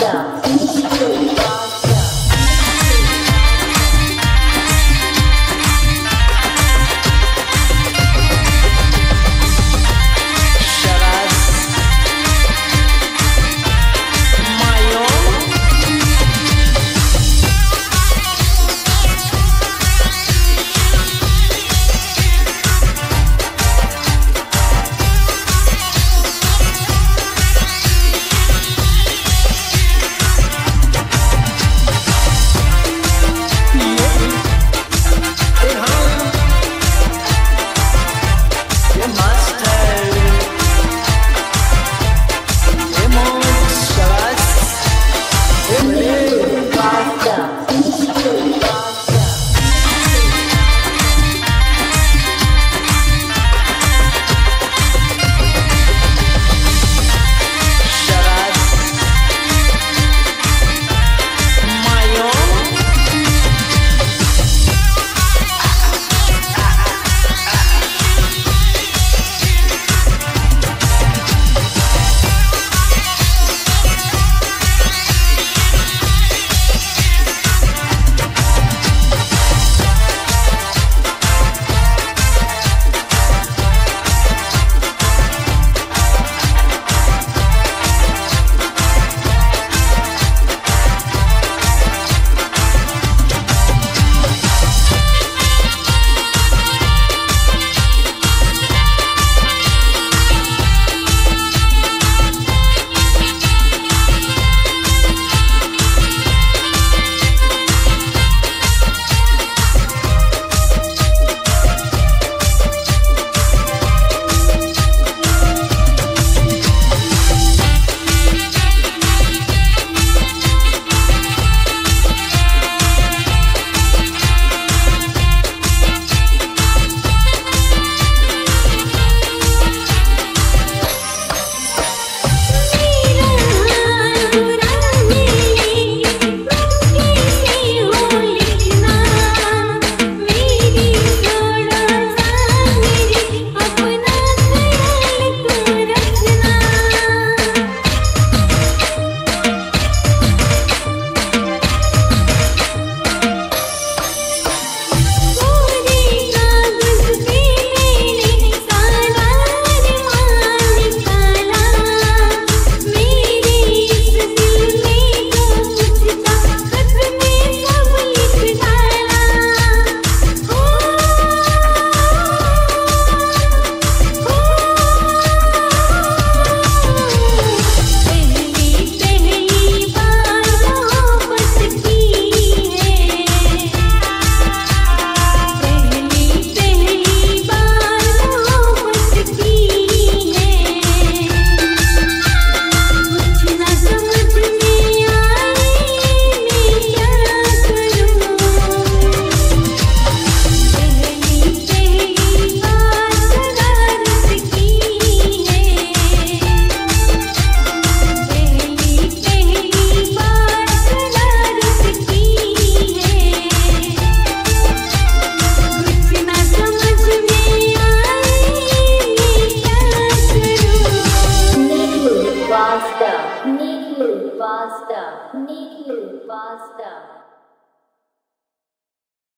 down. Master.